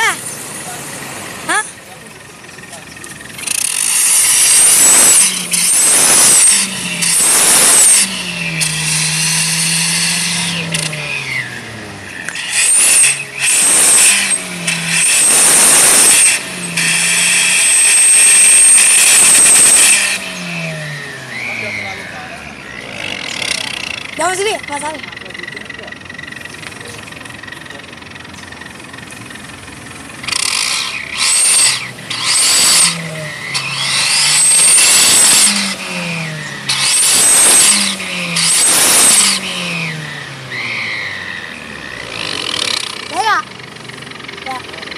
Dah. Hah? Jangan sini, Mas Ali. 对。